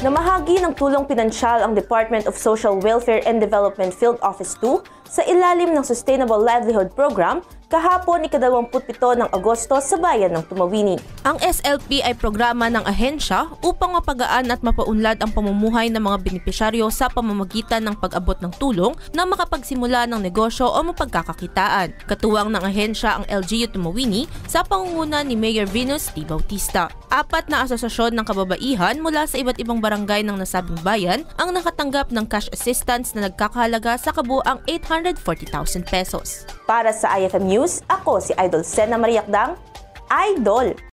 Namahagi ng tulong pinansyal ang Department of Social Welfare and Development Field Office 2 sa ilalim ng Sustainable Livelihood Program kahapon ikadalawamput ng Agosto sa bayan ng Tumawini. Ang SLP ay programa ng ahensya upang mapagaan at mapaunlad ang pamumuhay ng mga benepisyaryo sa pamamagitan ng pag-abot ng tulong na makapagsimula ng negosyo o mapagkakakitaan. Katuwang ng ahensya ang LGU Tumawini sa pangunguna ni Mayor Venus T. Bautista. Apat na asosasyon ng kababaihan mula sa iba't ibang barangay ng nasabing bayan ang nakatanggap ng cash assistance na nagkakahalaga sa kabuang 840,000 pesos. Para sa IFM News, ako si Idol Sena Mariakdang, Idol!